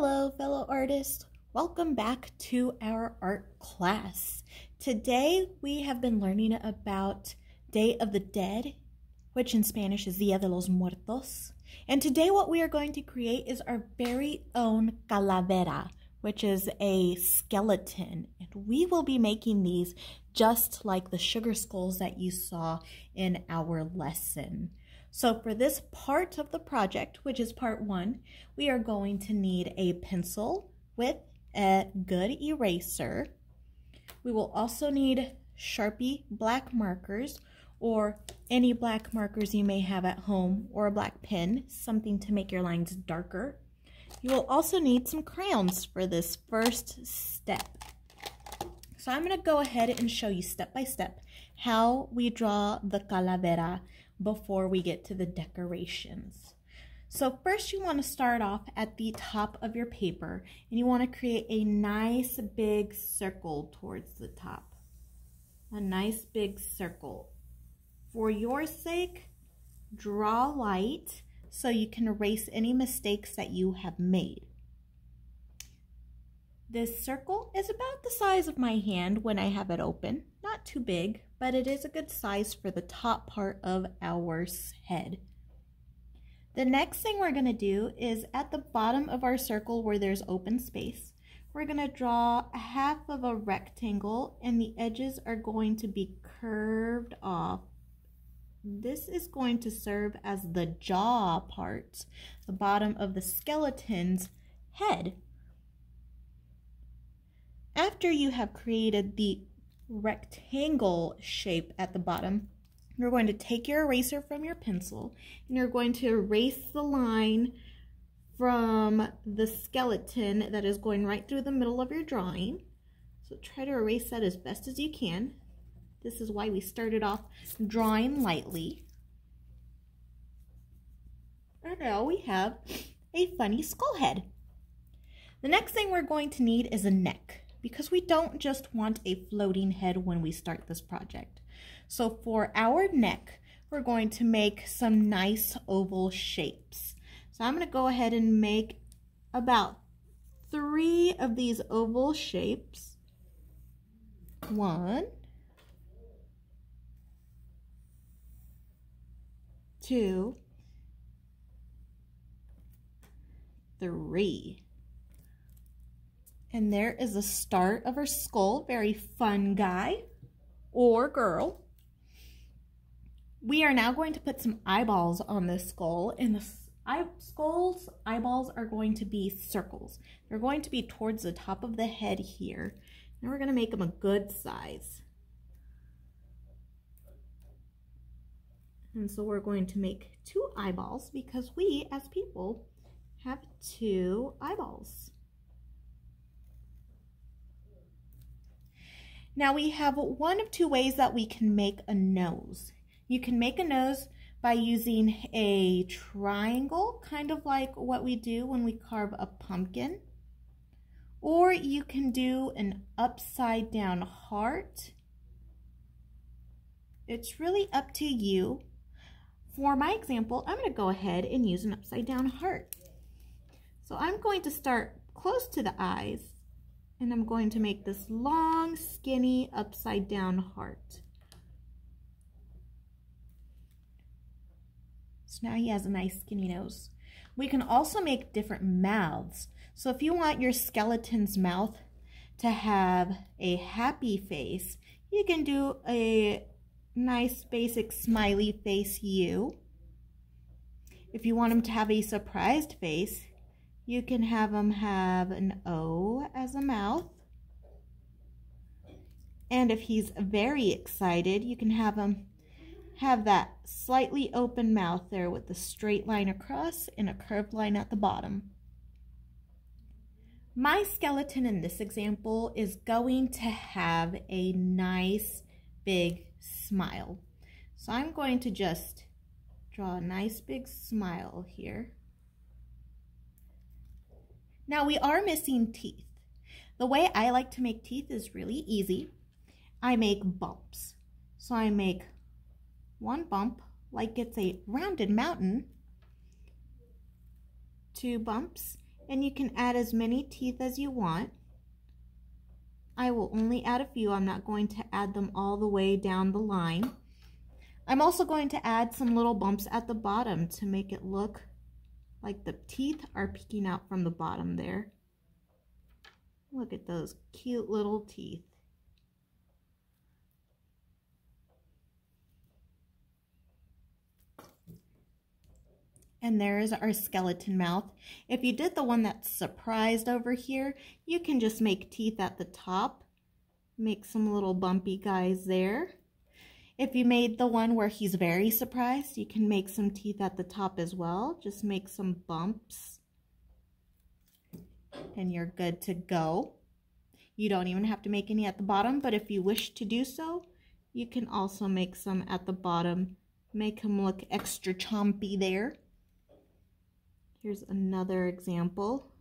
Hello, fellow artists. Welcome back to our art class. Today we have been learning about Day of the Dead, which in Spanish is Dia de los Muertos. And today what we are going to create is our very own calavera, which is a skeleton. And we will be making these just like the sugar skulls that you saw in our lesson. So for this part of the project, which is part one, we are going to need a pencil with a good eraser. We will also need Sharpie black markers or any black markers you may have at home or a black pen, something to make your lines darker. You will also need some crayons for this first step. So I'm going to go ahead and show you step by step how we draw the calavera before we get to the decorations. So first you want to start off at the top of your paper and you want to create a nice big circle towards the top. A nice big circle. For your sake, draw light so you can erase any mistakes that you have made. This circle is about the size of my hand when I have it open. Not too big, but it is a good size for the top part of our head. The next thing we're going to do is at the bottom of our circle where there's open space, we're going to draw a half of a rectangle and the edges are going to be curved off. This is going to serve as the jaw part, the bottom of the skeleton's head. After you have created the rectangle shape at the bottom, you're going to take your eraser from your pencil and you're going to erase the line from the skeleton that is going right through the middle of your drawing. So try to erase that as best as you can. This is why we started off drawing lightly. And now we have a funny skull head. The next thing we're going to need is a neck because we don't just want a floating head when we start this project. So for our neck, we're going to make some nice oval shapes. So I'm going to go ahead and make about three of these oval shapes. One, two, three. And there is the start of her skull. Very fun guy or girl. We are now going to put some eyeballs on this skull. And the eye skull's eyeballs are going to be circles. They're going to be towards the top of the head here. And we're going to make them a good size. And so we're going to make two eyeballs because we, as people, have two eyeballs. Now we have one of two ways that we can make a nose. You can make a nose by using a triangle, kind of like what we do when we carve a pumpkin. Or you can do an upside down heart. It's really up to you. For my example, I'm going to go ahead and use an upside down heart. So I'm going to start close to the eyes and I'm going to make this long, skinny, upside down heart. So now he has a nice skinny nose. We can also make different mouths. So if you want your skeleton's mouth to have a happy face, you can do a nice basic smiley face you. If you want him to have a surprised face, you can have them have an O as a mouth. And if he's very excited, you can have him have that slightly open mouth there with the straight line across and a curved line at the bottom. My skeleton in this example is going to have a nice big smile. So I'm going to just draw a nice big smile here. Now we are missing teeth. The way I like to make teeth is really easy. I make bumps. So I make one bump like it's a rounded mountain, two bumps, And you can add as many teeth as you want. I will only add a few. I'm not going to add them all the way down the line. I'm also going to add some little bumps at the bottom to make it look like the teeth are peeking out from the bottom there. Look at those cute little teeth. And there is our skeleton mouth. If you did the one that's surprised over here, you can just make teeth at the top. Make some little bumpy guys there. If you made the one where he's very surprised, you can make some teeth at the top as well. Just make some bumps. And you're good to go. You don't even have to make any at the bottom, but if you wish to do so, you can also make some at the bottom. Make him look extra chompy there. Here's another example.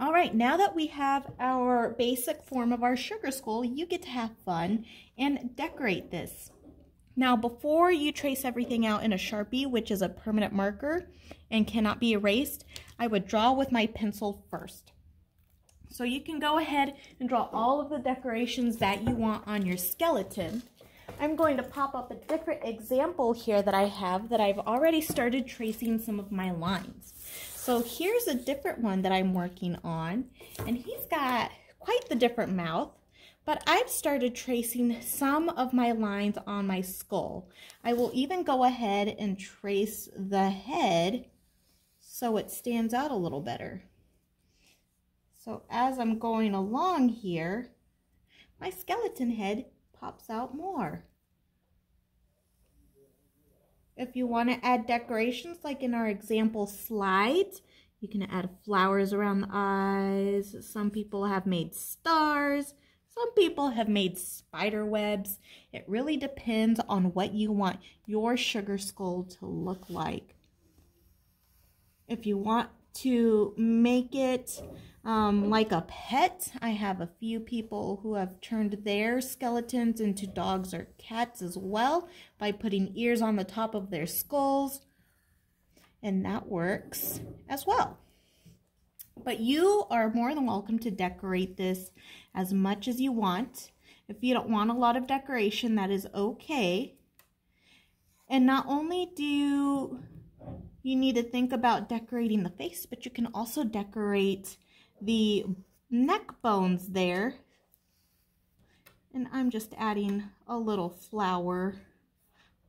All right, now that we have our basic form of our sugar skull, you get to have fun and decorate this. Now, before you trace everything out in a Sharpie, which is a permanent marker and cannot be erased, I would draw with my pencil first. So you can go ahead and draw all of the decorations that you want on your skeleton. I'm going to pop up a different example here that I have that I've already started tracing some of my lines. So here's a different one that I'm working on, and he's got quite the different mouth, but I've started tracing some of my lines on my skull. I will even go ahead and trace the head so it stands out a little better. So as I'm going along here, my skeleton head pops out more. If you want to add decorations like in our example slides, you can add flowers around the eyes. Some people have made stars. Some people have made spider webs. It really depends on what you want your sugar skull to look like. If you want to make it um, like a pet. I have a few people who have turned their skeletons into dogs or cats as well by putting ears on the top of their skulls. And that works as well. But you are more than welcome to decorate this as much as you want. If you don't want a lot of decoration, that is okay. And not only do you, need to think about decorating the face, but you can also decorate the neck bones there. And I'm just adding a little flower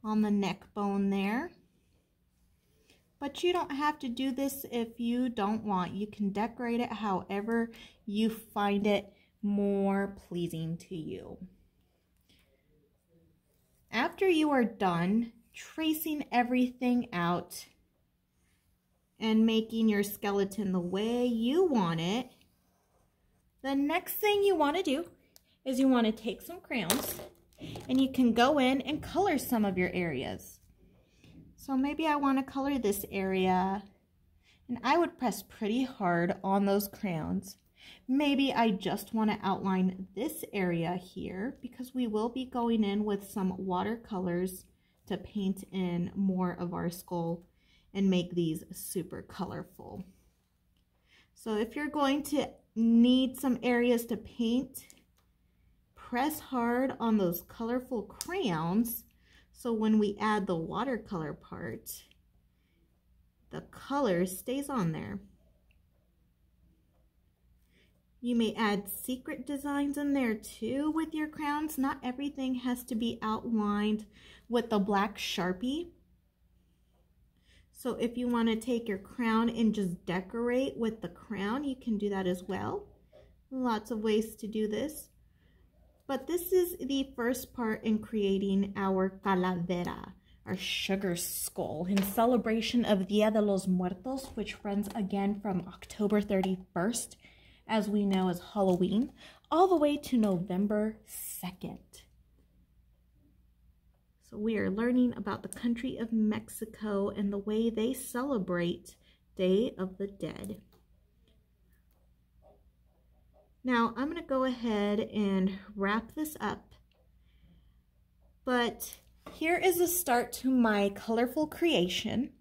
on the neck bone there. But you don't have to do this if you don't want. You can decorate it however you find it more pleasing to you. After you are done tracing everything out, and making your skeleton the way you want it, the next thing you want to do is you want to take some crayons and you can go in and color some of your areas. So maybe I want to color this area and I would press pretty hard on those crayons. Maybe I just want to outline this area here because we will be going in with some watercolors to paint in more of our skull and make these super colorful. So if you're going to need some areas to paint, press hard on those colorful crayons so when we add the watercolor part, the color stays on there. You may add secret designs in there too with your crayons. Not everything has to be outlined with the black Sharpie. So if you want to take your crown and just decorate with the crown, you can do that as well. Lots of ways to do this. But this is the first part in creating our calavera, our sugar skull, in celebration of Dia de los Muertos, which runs again from October 31st, as we know as Halloween, all the way to November 2nd. So we are learning about the country of Mexico and the way they celebrate Day of the Dead. Now I'm going to go ahead and wrap this up. But here is a start to my colorful creation.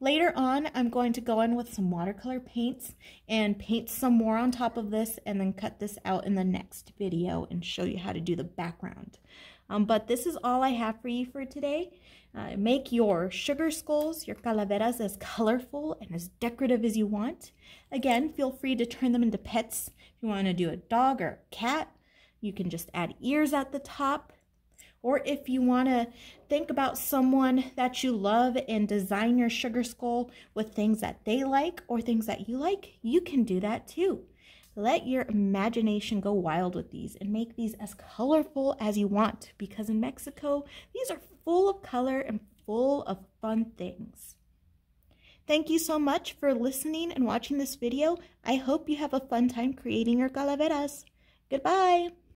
Later on, I'm going to go in with some watercolor paints and paint some more on top of this and then cut this out in the next video and show you how to do the background. Um, but this is all I have for you for today. Uh, make your sugar skulls, your calaveras as colorful and as decorative as you want. Again, feel free to turn them into pets. If you want to do a dog or a cat, you can just add ears at the top. Or if you want to think about someone that you love and design your sugar skull with things that they like or things that you like, you can do that too. Let your imagination go wild with these and make these as colorful as you want because in Mexico, these are full of color and full of fun things. Thank you so much for listening and watching this video. I hope you have a fun time creating your calaveras. Goodbye!